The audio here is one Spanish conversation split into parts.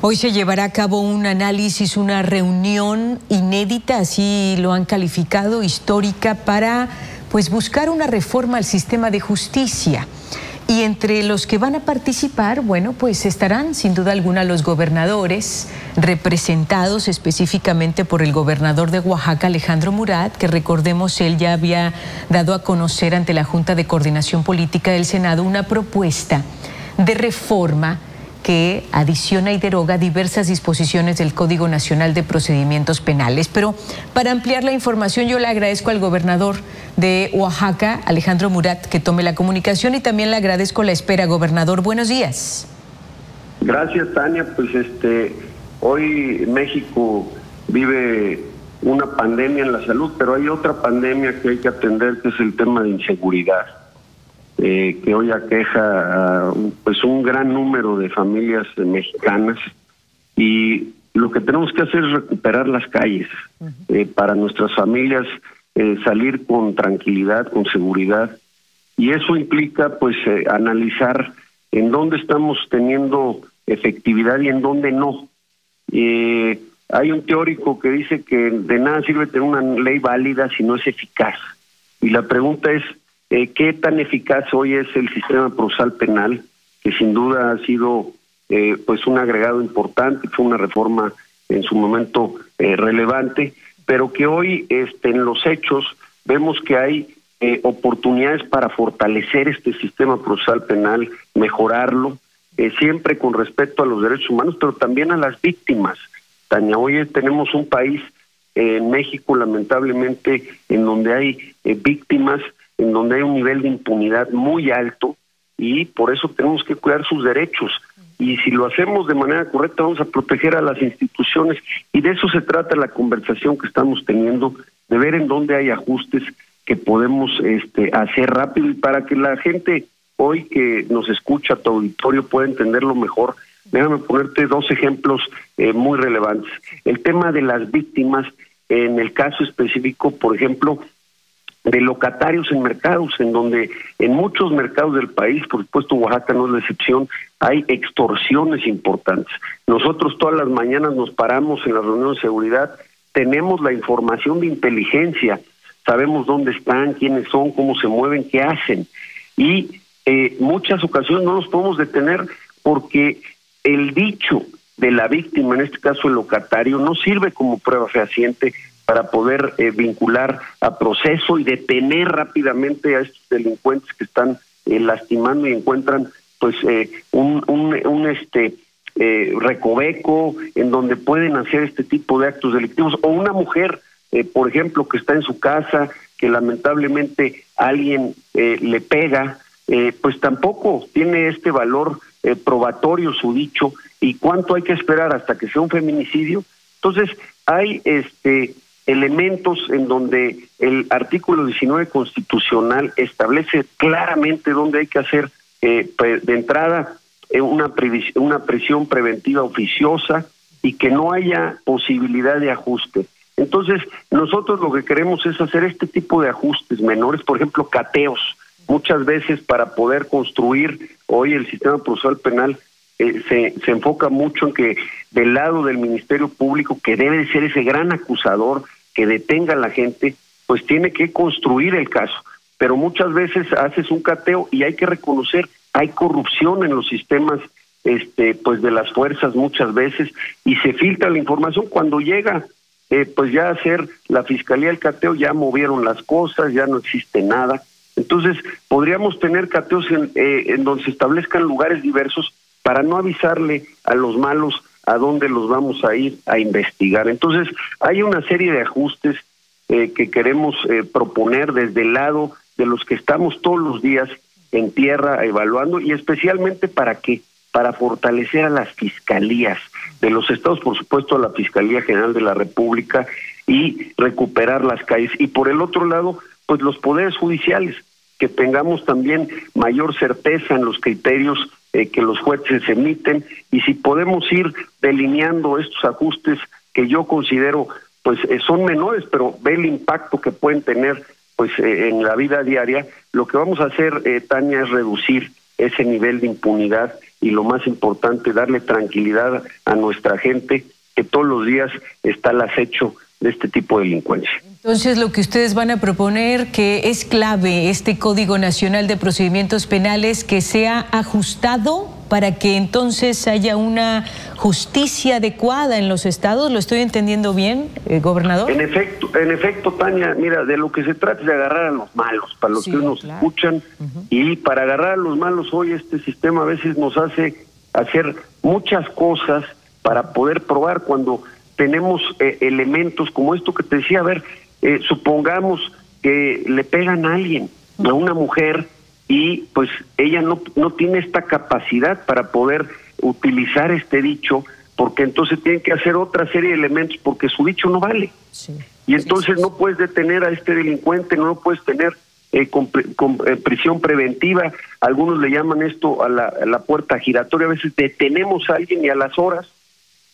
Hoy se llevará a cabo un análisis, una reunión inédita, así lo han calificado, histórica, para pues buscar una reforma al sistema de justicia. Y entre los que van a participar, bueno, pues estarán sin duda alguna los gobernadores, representados específicamente por el gobernador de Oaxaca, Alejandro Murat, que recordemos él ya había dado a conocer ante la Junta de Coordinación Política del Senado una propuesta de reforma que adiciona y deroga diversas disposiciones del Código Nacional de Procedimientos Penales. Pero para ampliar la información yo le agradezco al gobernador de Oaxaca, Alejandro Murat, que tome la comunicación y también le agradezco la espera, gobernador. Buenos días. Gracias, Tania. Pues este, hoy México vive una pandemia en la salud, pero hay otra pandemia que hay que atender, que es el tema de inseguridad. Eh, que hoy aqueja a pues un gran número de familias mexicanas y lo que tenemos que hacer es recuperar las calles eh, para nuestras familias eh, salir con tranquilidad, con seguridad y eso implica pues analizar en dónde estamos teniendo efectividad y en dónde no. hay un teórico que dice que de nada sirve tener una ley válida si no es eficaz. Y la pregunta es, eh, ¿Qué tan eficaz hoy es el sistema procesal penal? Que sin duda ha sido eh, pues un agregado importante, fue una reforma en su momento eh, relevante, pero que hoy este, en los hechos vemos que hay oportunidades para fortalecer este sistema procesal penal, mejorarlo, siempre con respeto a los derechos humanos, pero también a las víctimas. Tania, hoy tenemos un país en México, lamentablemente, en donde hay víctimas en donde hay un nivel de impunidad muy alto y por eso tenemos que cuidar sus derechos. Y si lo hacemos de manera correcta, vamos a proteger a las instituciones. Y de eso se trata la conversación que estamos teniendo, de ver en dónde hay ajustes que podemos este, hacer rápido y para que la gente hoy que nos escucha, tu auditorio, pueda entenderlo mejor. Déjame ponerte dos ejemplos eh, muy relevantes. El tema de las víctimas, en el caso específico, por ejemplo, de locatarios en mercados, en donde en muchos mercados del país, por supuesto Oaxaca no es la excepción, hay extorsiones importantes. Nosotros todas las mañanas nos paramos en la reunión de seguridad, tenemos la información de inteligencia, sabemos dónde están, quiénes son, cómo se mueven, qué hacen. Y eh, muchas ocasiones no nos podemos detener porque el dicho de la víctima, en este caso el locatario, no sirve como prueba fehaciente para poder eh, vincular a proceso y detener rápidamente a estos delincuentes que están eh, lastimando y encuentran pues eh, un, un, este recoveco en donde pueden hacer este tipo de actos delictivos. O una mujer por ejemplo que está en su casa que lamentablemente alguien le pega pues tampoco tiene este valor probatorio su dicho. Y cuánto hay que esperar hasta que sea un feminicidio entonces hay este elementos en donde el artículo 19 constitucional establece claramente dónde hay que hacer eh, de entrada eh, una, una presión preventiva oficiosa y que no haya posibilidad de ajuste. Entonces, nosotros lo que queremos es hacer este tipo de ajustes menores, por ejemplo, cateos. Muchas veces para poder construir hoy el sistema procesal penal eh, se, se enfoca mucho en que del lado del Ministerio Público, que debe ser ese gran acusador, que detenga a la gente, pues tiene que construir el caso. Pero muchas veces haces un cateo y hay que reconocer, hay corrupción en los sistemas este pues de las fuerzas muchas veces y se filtra la información cuando llega eh, pues ya hacer la fiscalía el cateo ya movieron las cosas ya no existe nada entonces podríamos tener cateos en, eh, en donde se establezcan lugares diversos para no avisarle a los malos a dónde los vamos a ir a investigar. Entonces, hay una serie de ajustes eh, que queremos eh, proponer desde el lado de los que estamos todos los días en tierra evaluando y especialmente para qué? Para fortalecer a las fiscalías de los estados, por supuesto, a la Fiscalía General de la República y recuperar las calles. Y por el otro lado, pues los poderes judiciales, que tengamos también mayor certeza en los criterios eh, que los jueces emiten y si podemos ir delineando estos ajustes que yo considero pues eh, son menores, pero ve el impacto que pueden tener pues eh, en la vida diaria, lo que vamos a hacer, Tania, es reducir ese nivel de impunidad y lo más importante, darle tranquilidad a nuestra gente que todos los días está al acecho de este tipo de delincuencia. Entonces, lo que ustedes van a proponer que es clave este Código Nacional de Procedimientos Penales que sea ajustado para que entonces haya una justicia adecuada en los estados. ¿Lo estoy entendiendo bien, eh, gobernador? En efecto, en efecto, Tania, mira, de lo que se trata es de agarrar a los malos, para los que nos escuchan, y para agarrar a los malos hoy este sistema a veces nos hace hacer muchas cosas para poder probar cuando tenemos eh, elementos como esto que te decía, a ver, eh, supongamos que le pegan a alguien, a una mujer, y pues ella no, no tiene esta capacidad para poder utilizar este dicho, porque entonces tienen que hacer otra serie de elementos porque su dicho no vale. Y entonces no puedes detener a este delincuente, no lo puedes tener eh, con, eh, prisión preventiva, algunos le llaman esto a la, a la puerta giratoria, a veces detenemos a alguien y a las horas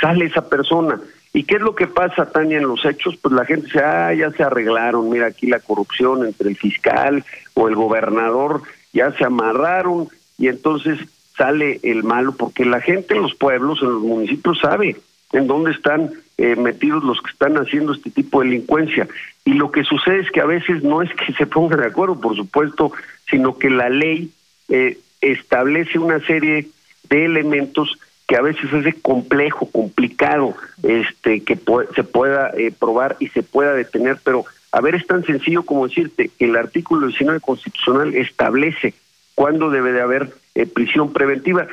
sale esa persona ¿Y qué es lo que pasa, Tania, en los hechos? Pues la gente dice, ah, ya se arreglaron, mira aquí la corrupción entre el fiscal o el gobernador, ya se amarraron y entonces sale el malo, porque la gente en los pueblos, en los municipios sabe en dónde están eh, metidos los que están haciendo este tipo de delincuencia. Y lo que sucede es que a veces no es que se pongan de acuerdo, por supuesto, sino que la ley eh, establece una serie de elementos que a veces es complejo, complicado, este, que se pueda eh, probar y se pueda detener, pero a ver, es tan sencillo como decirte que el artículo 19 constitucional establece cuándo debe de haber eh, prisión preventiva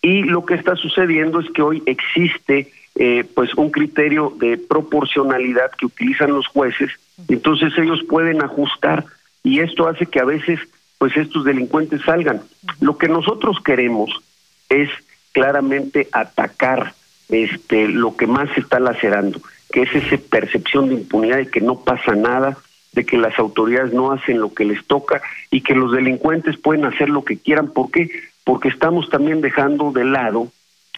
y lo que está sucediendo es que hoy existe eh, pues un criterio de proporcionalidad que utilizan los jueces, entonces ellos pueden ajustar y esto hace que a veces pues estos delincuentes salgan. Lo que nosotros queremos es claramente atacar este lo que más se está lacerando, que es esa percepción de impunidad de que no pasa nada, de que las autoridades no hacen lo que les toca y que los delincuentes pueden hacer lo que quieran. ¿Por qué? Porque estamos también dejando de lado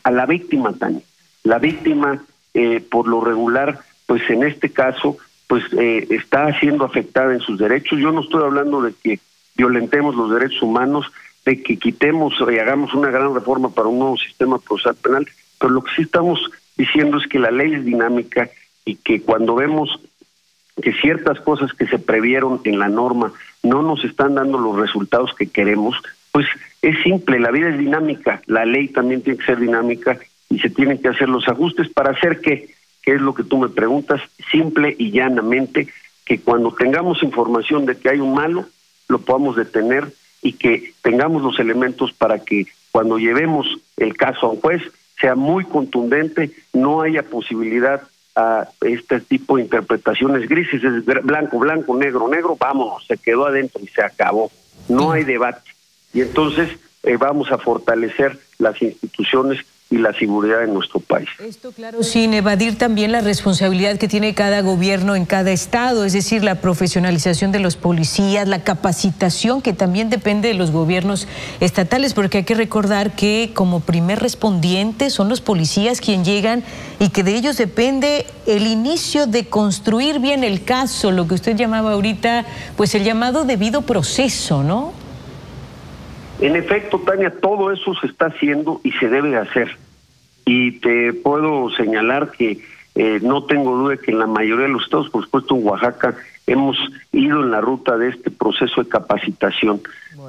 a la víctima, Tania. La víctima, eh, por lo regular, pues en este caso, pues eh, está siendo afectada en sus derechos. Yo no estoy hablando de que violentemos los derechos humanos, de que quitemos y hagamos una gran reforma para un nuevo sistema procesal penal, pero lo que sí estamos diciendo es que la ley es dinámica y que cuando vemos que ciertas cosas que se previeron en la norma no nos están dando los resultados que queremos, pues es simple, la vida es dinámica, la ley también tiene que ser dinámica y se tienen que hacer los ajustes para hacer que, que es lo que tú me preguntas, simple y llanamente, que cuando tengamos información de que hay un malo, lo podamos detener y que tengamos los elementos para que cuando llevemos el caso a un juez sea muy contundente, no haya posibilidad a este tipo de interpretaciones grises, es blanco, blanco, negro, negro, vámonos, se quedó adentro y se acabó. No hay debate. Y entonces eh, vamos a fortalecer las instituciones y la seguridad en nuestro país. Esto, claro, sin evadir también la responsabilidad que tiene cada gobierno en cada estado, es decir, la profesionalización de los policías, la capacitación que también depende de los gobiernos estatales, porque hay que recordar que como primer respondiente son los policías quienes llegan y que de ellos depende el inicio de construir bien el caso, lo que usted llamaba ahorita, pues el llamado debido proceso, ¿no? En efecto, Tania, todo eso se está haciendo y se debe hacer. Y te puedo señalar que eh, no tengo duda que en la mayoría de los estados, por supuesto en Oaxaca, hemos ido en la ruta de este proceso de capacitación.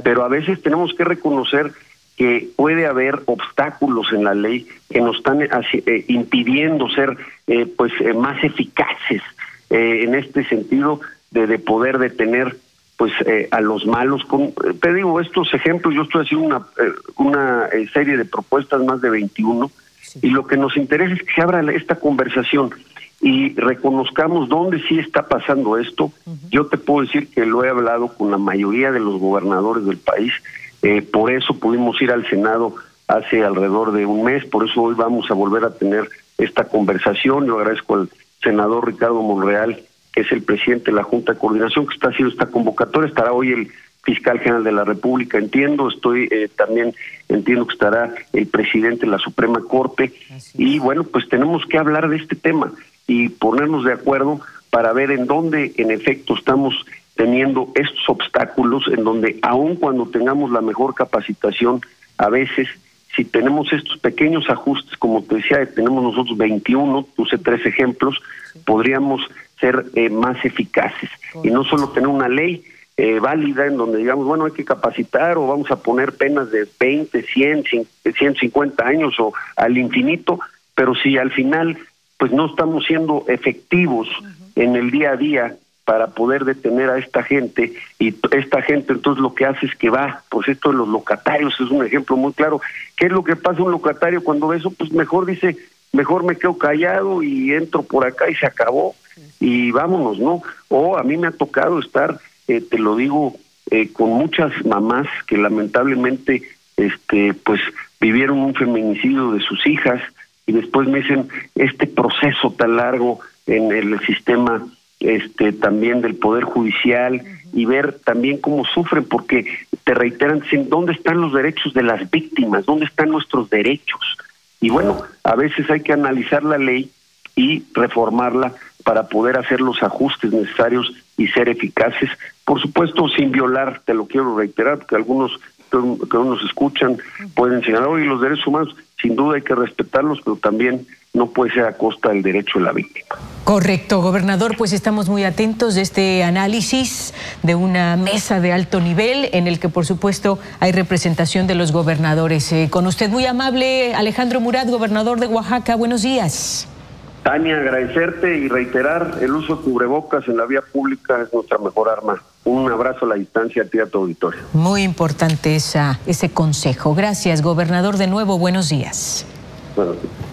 Pero a veces tenemos que reconocer que puede haber obstáculos en la ley que nos están eh, impidiendo ser eh, pues más eficaces en este sentido de, de poder detener pues eh, a los malos. Con, eh, te digo, estos ejemplos, yo estoy haciendo una, eh, una serie de propuestas, más de 21, y lo que nos interesa es que se abra esta conversación y reconozcamos dónde sí está pasando esto. Yo te puedo decir que lo he hablado con la mayoría de los gobernadores del país, por eso pudimos ir al Senado hace alrededor de un mes, por eso hoy vamos a volver a tener esta conversación. Yo agradezco al senador Ricardo Monreal que es el presidente de la Junta de Coordinación, que está haciendo esta convocatoria. Estará hoy el fiscal general de la República, entiendo, estoy eh, también, entiendo que estará el presidente de la Suprema Corte. Y bueno, pues tenemos que hablar de este tema y ponernos de acuerdo para ver en dónde en efecto estamos teniendo estos obstáculos en donde aun cuando tengamos la mejor capacitación, a veces si tenemos estos pequeños ajustes, como te decía, tenemos nosotros 21, puse tres ejemplos, podríamos ser eh, más eficaces y no solo tener una ley eh, válida en donde digamos, bueno, hay que capacitar o vamos a poner penas de 20, 100, 150 años o al infinito, pero si al final pues no estamos siendo efectivos en el día a día para poder detener a esta gente y esta gente entonces lo que hace es que va, pues esto de los locatarios es un ejemplo muy claro. ¿Qué es lo que pasa un locatario cuando ve eso? Pues mejor dice, mejor me quedo callado y entro por acá y se acabó y vámonos, ¿no? O a mí me ha tocado estar, eh, te lo digo, eh, con muchas mamás que lamentablemente, este, pues vivieron un feminicidio de sus hijas y después me dicen este proceso tan largo en el sistema este también del poder judicial y ver también cómo sufren porque te reiteran dónde están los derechos de las víctimas dónde están nuestros derechos y bueno a veces hay que analizar la ley y reformarla para poder hacer los ajustes necesarios y ser eficaces por supuesto sin violar te lo quiero reiterar porque algunos que nos escuchan pueden señalar hoy los derechos humanos sin duda hay que respetarlos pero también no puede ser a costa del derecho de la víctima. Correcto, gobernador, pues estamos muy atentos de este análisis de una mesa de alto nivel en el que por supuesto hay representación de los gobernadores. Eh, con usted muy amable, Alejandro Murat, gobernador de Oaxaca, buenos días. Tania, agradecerte y reiterar el uso de cubrebocas en la vía pública es nuestra mejor arma. Un abrazo a la distancia a ti a tu auditorio. Muy importante esa, ese consejo. Gracias, gobernador, de nuevo, buenos días. Buenos días.